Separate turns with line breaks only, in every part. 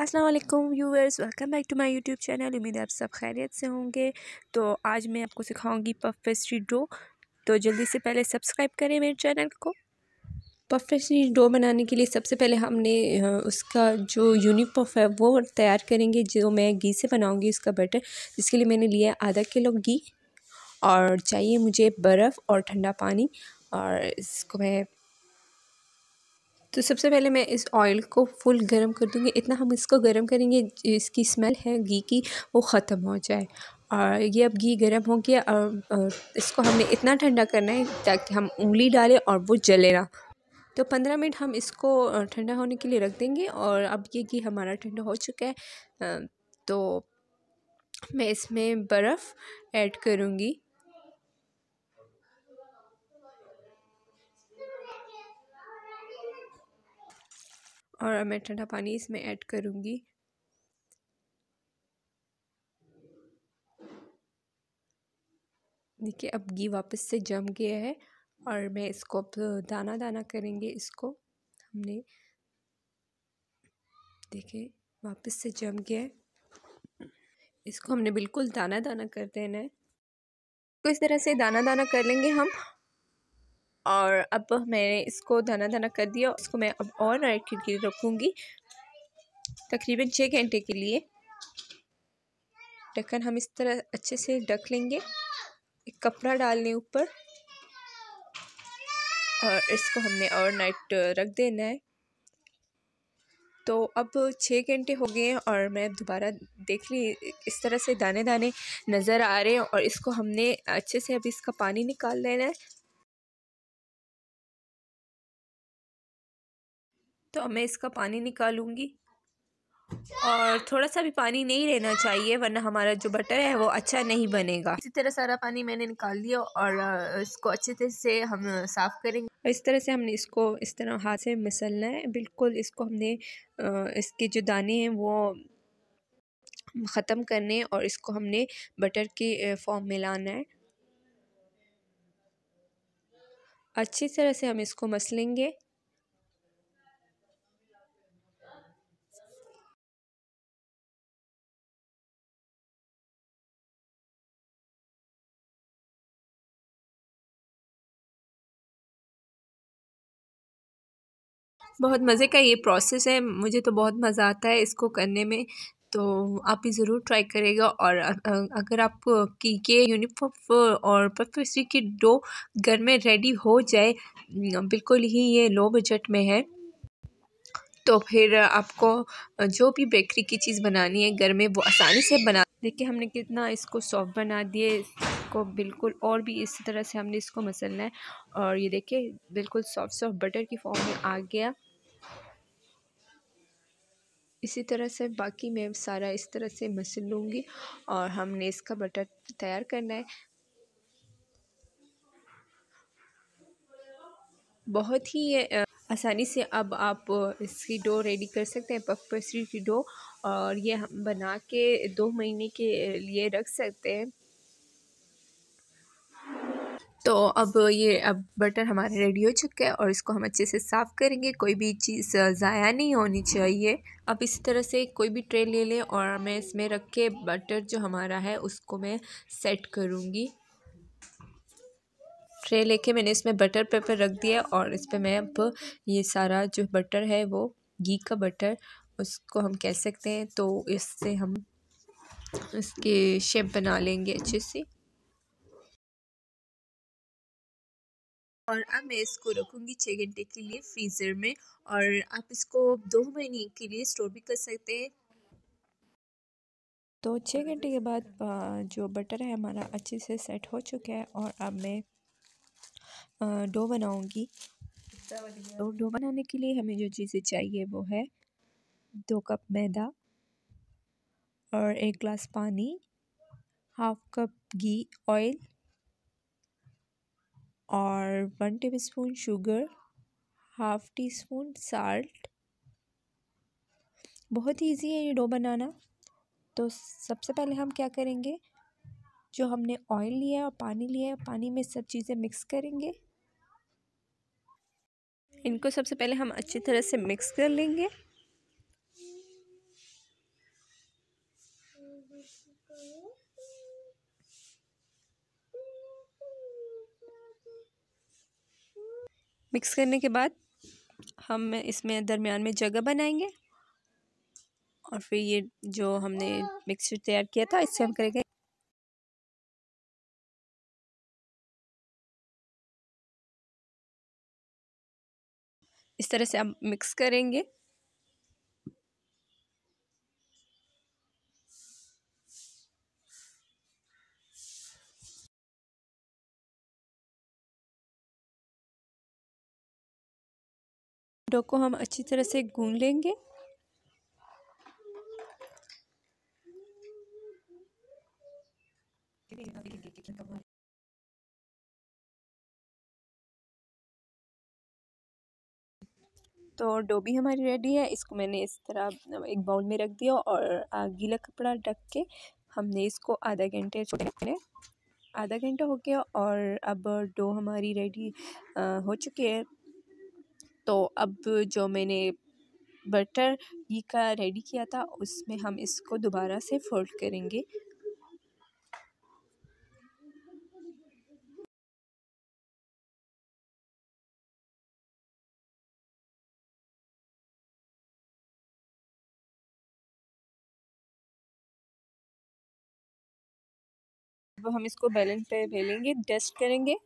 अस्सलाम वालेकुम welcome back to my YouTube channel उम्मीद है आप सब खैरियत से होंगे। तो आज मैं आपको सिखाऊँगी पफ पेस्ट्री डो तो जल्दी से पहले सब्सक्राइब करें मेरे चैनल को। पफ पेस्ट्री डो बनाने के लिए सबसे पहले हमने उसका जो यूनिक पफ है, वो तैयार करेंगे, जो मैं घी से बनाऊँगी उसका बटर जिसके लिए मैंने लिया आधा किलो घी। और चाहिए मुझे बर्फ़ और ठंडा पानी। और इसको मैं तो सबसे पहले मैं इस ऑयल को फुल गर्म कर दूँगी। इतना हम इसको गर्म करेंगे, इसकी स्मेल है, घी की, वो ख़त्म हो जाए। और ये अब घी गर्म हो गया। और इसको हमने इतना ठंडा करना है ताकि हम उंगली डालें और वो जले ना। तो पंद्रह मिनट हम इसको ठंडा होने के लिए रख देंगे और अब ये घी हमारा ठंडा हो चुका है। तो मैं इसमें बर्फ़ ऐड करूँगी। और मैं ठंडा पानी इसमें ऐड करूँगी। देखिए, अब घी वापस से जम गया है और मैं इसको अब दाना दाना करेंगे इसको। हमने देखिए, वापस से जम गया है। इसको हमने बिल्कुल दाना दाना कर देना है। तो इस तरह से दाना दाना कर लेंगे हम और अब मैंने इसको दाना दाना कर दिया इसको मैं अब और नाइट के लिए रखूँगी। तकरीबन छः घंटे के लिए। ढक्कन हम इस तरह अच्छे से ढक लेंगे। एक कपड़ा डाल लें ऊपर। और इसको हमने और नाइट रख देना है। तो अब छः घंटे हो गए हैं और मैं दोबारा देख ली इस तरह से दाने दाने नज़र आ रहे हैं और इसको हमने अच्छे से अभी इसका पानी निकाल लेना है। तो अब मैं इसका पानी निकालूँगी। और थोड़ा सा भी पानी नहीं रहना चाहिए वरना हमारा जो बटर है वो अच्छा नहीं बनेगा। इसी तरह सारा पानी मैंने निकाल लिया और इसको अच्छे तरह से हम साफ़ करेंगे। इस तरह से हमने इसको इस तरह हाथ से मिसलना है। बिल्कुल इसको हमने इसके जो दाने हैं वो ख़त्म करने और इसको हमने बटर के फॉर्म में लाना है। अच्छी तरह से हम इसको मसलेंगे। बहुत मज़े का ये प्रोसेस है। मुझे तो बहुत मज़ा आता है इसको करने में तो आप भी ज़रूर ट्राई करेगा और अगर आप की, के यूनिफॉर्म और पेस्ट्री की डो घर में रेडी हो जाए बिल्कुल ही ये लो बजट में है। तो फिर आपको जो भी बेकरी की चीज़ बनानी है घर में, वो आसानी से बना देखिए हमने कितना इसको सॉफ्ट बना दिए, इसको बिल्कुल और भी इसी तरह से हमने इसको मसलना है। और ये देखिए, बिल्कुल सॉफ्ट सॉफ्ट बटर की फॉर्म में आ गया। इसी तरह से बाकी मैं सारा इस तरह से मसल लूँगी और हमने इसका बटर तैयार करना है। बहुत ही आसानी से अब आप इसकी डो रेडी कर सकते हैं पफ पेस्ट्री की डो और ये हम बना के दो महीने के लिए रख सकते हैं। तो अब ये, अब बटर हमारे रेडी हो चुका है और इसको हम अच्छे से साफ़ करेंगे। कोई भी चीज़ ज़ाया नहीं होनी चाहिए। अब इसी तरह से कोई भी ट्रे ले लें और मैं इसमें रख के बटर जो हमारा है, उसको मैं सेट करूँगी। ट्रे लेके मैंने इसमें बटर पेपर रख दिया और इस पर मैं अब ये सारा जो बटर है, वो घी का बटर, उसको हम कह सकते हैं। तो इससे हम इसके शेप बना लेंगे अच्छे से। और अब मैं इसको रखूँगी छः घंटे के लिए फ्रीज़र में और आप इसको दो महीने के लिए स्टोर भी कर सकते हैं। तो छः घंटे के बाद जो बटर है हमारा अच्छे से सेट हो चुका है और अब मैं डो बनाऊँगी। तो डो बनाने के लिए हमें जो चीज़ें चाहिए वो है दो कप मैदा और एक गिलास पानी हाफ़ कप घी ऑयल और one tablespoon sugar half teaspoon salt बहुत ही ईजी है ये डो बनाना। तो सबसे पहले हम क्या करेंगे? जो हमने ऑयल लिया और पानी लिया है, पानी में सब चीज़ें मिक्स करेंगे। इनको सबसे पहले हम अच्छी तरह से मिक्स कर लेंगे। मिक्स करने के बाद हम इसमें दरमियान में जगह बनाएँगे और फिर ये जो हमने मिक्सचर तैयार किया था, इससे हम करेंगे इस तरह से हम मिक्स करेंगे। डो को हम अच्छी तरह से गून लेंगे। तो डो भी हमारी रेडी है। इसको मैंने इस तरह एक बाउल में रख दिया और गीला कपड़ा ढक के हमने इसको आधा घंटे छोड़े। आधा घंटा हो गया और अब डो हमारी रेडी हो चुकी है। तो अब जो मैंने बटर घी का रेडी किया था, उसमें हम इसको दोबारा से फोल्ड करेंगे। अब हम इसको बैलेंस पे बेलेंगे टेस्ट करेंगे।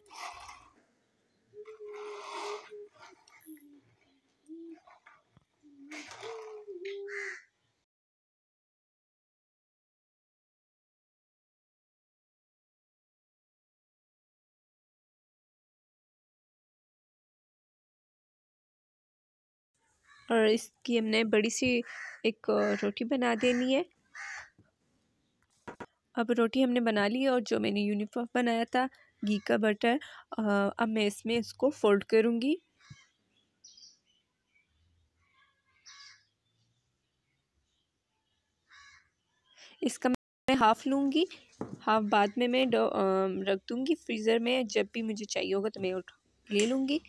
और इसकी हमने बड़ी सी एक रोटी बना देनी है। अब रोटी हमने बना ली और जो मैंने यूनिफॉर्म बनाया था, घी का बटर अब मैं इसमें इसको फोल्ड करूँगी। इसका मैं हाफ़ लूँगी, हाफ़ बाद में मैं रख दूँगी फ्रीज़र में, जब भी मुझे चाहिए होगा तो मैं ले लूँगी।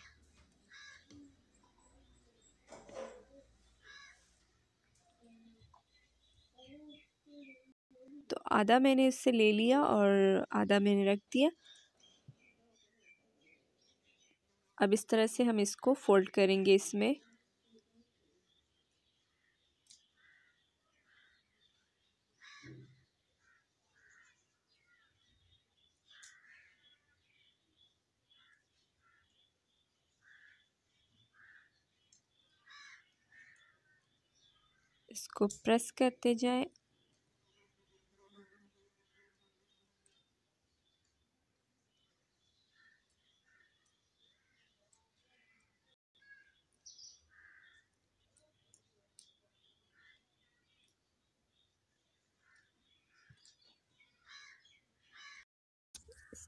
तो आधा मैंने इससे ले लिया और आधा मैंने रख दिया। अब इस तरह से हम इसको फोल्ड करेंगे इसमें। इसको प्रेस करते जाएँ।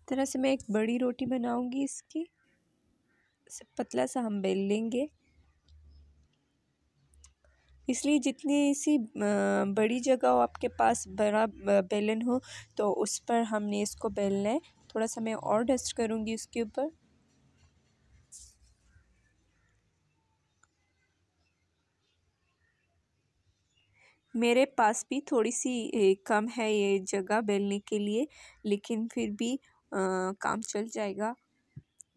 तरह से मैं एक बड़ी रोटी बनाऊँगी इसकी। पतला सा हम बेल लेंगे। इसलिए जितनी सी बड़ी जगह हो, आपके पास बड़ा बेलन हो तो उस पर हमने इसको बेलना है। थोड़ा सा मैं और डस्ट करूँगी उसके ऊपर। मेरे पास भी थोड़ी सी कम है ये जगह बेलने के लिए, लेकिन फिर भी काम चल जाएगा।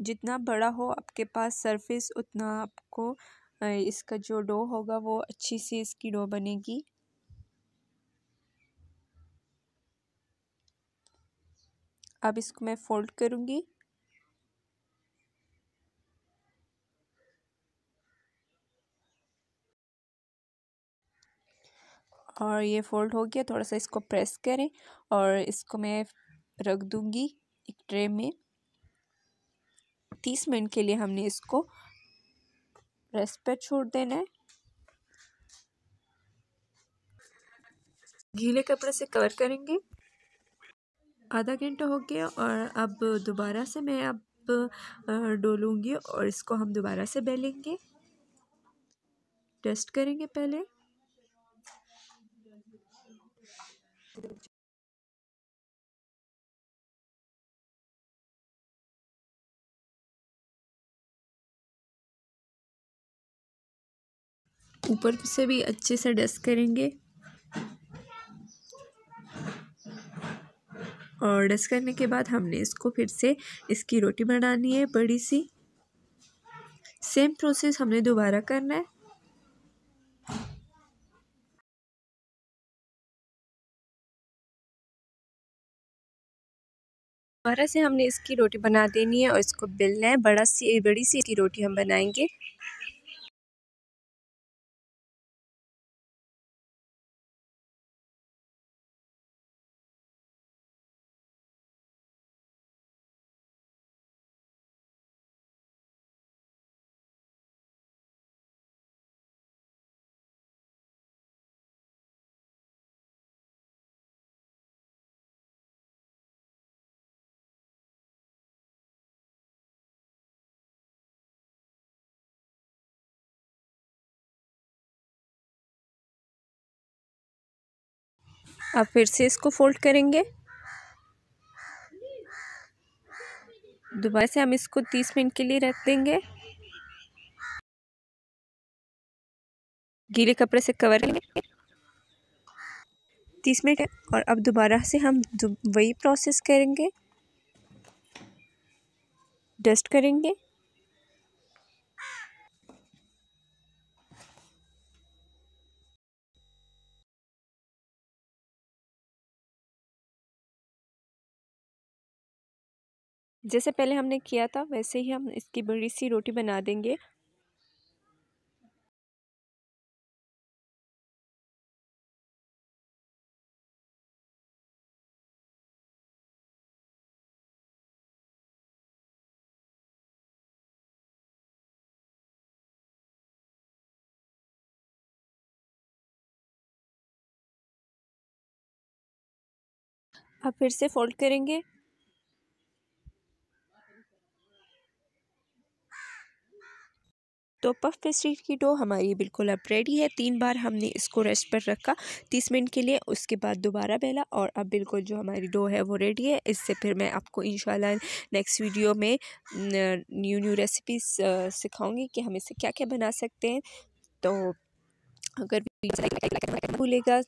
जितना बड़ा हो आपके पास सरफेस उतना आपको इसका जो डो होगा वो अच्छी सी इसकी डो बनेगी। अब इसको मैं फ़ोल्ड करूँगी। और ये फ़ोल्ड हो गया, थोड़ा सा इसको प्रेस करें और इसको मैं रख दूँगी। ट्रे में। तीस मिनट के लिए हमने इसको रेस्ट पर छोड़ देना है। गीले कपड़े से कवर करेंगे। आधा घंटा हो गया और अब दोबारा से मैं अब डोलूँगी और इसको हम दोबारा से बेलेंगे। टेस्ट करेंगे पहले। ऊपर से भी अच्छे से डस्ट करेंगे। और डस्ट करने के बाद हमने इसको फिर से इसकी रोटी बनानी है बड़ी सी। सेम प्रोसेस हमने दोबारा करना है। दोबारा से हमने इसकी रोटी बना देनी है और इसको बेलना है। बड़ा सी, बड़ी सी इसकी रोटी हम बनाएँगे। अब फिर से इसको फोल्ड करेंगे। दोबारा से हम इसको तीस मिनट के लिए रख देंगे। गीले कपड़े से कवर करेंगे। तीस मिनट और अब दोबारा से हम वही प्रोसेस करेंगे। डस्ट करेंगे। जैसे पहले हमने किया था, वैसे ही हम इसकी बड़ी सी रोटी बना देंगे। अब फिर से फोल्ड करेंगे। तो पफ पेस्ट्री की डो हमारी बिल्कुल अब रेडी है। तीन बार हमने इसको रेस्ट पर रखा। तीस मिनट के लिए, उसके बाद दोबारा बेला और अब बिल्कुल जो हमारी डो है वो रेडी है। इससे फिर मैं आपको इन नेक्स्ट वीडियो में न्यू न्यू रेसिपीज़ सिखाऊँगी कि हम इससे क्या क्या बना सकते हैं। तो अगर भूलेगा।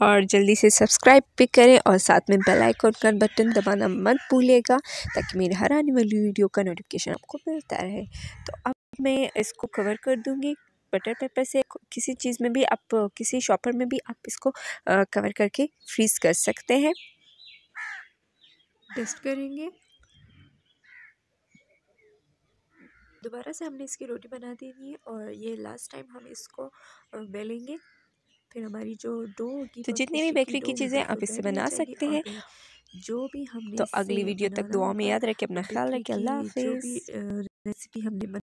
और जल्दी से सब्सक्राइब भी करें और साथ में बेल आइकन का बटन दबाना मत भूलिएगा ताकि मेरे हर आने वाली वीडियो का नोटिफिकेशन आपको मिलता रहे। तो अब मैं इसको कवर कर दूँगी। बटर पेपर से किसी चीज़ में भी आप किसी शॉपर में भी आप इसको कवर करके फ्रीज़ कर सकते हैं। टेस्ट करेंगे। दोबारा से हमने इसकी रोटी बना देनी है और ये लास्ट टाइम हम इसको बेलेंगे। फिर हमारी जो डो होगी तो जितनी भी बेकरी की चीज़ें आप इससे बना सकते हैं। जो भी हमने तो अगली वीडियो तक दुआ में याद रखें अपना ख्याल रखें। अल्लाह हाफिज़। रेसिपी हमने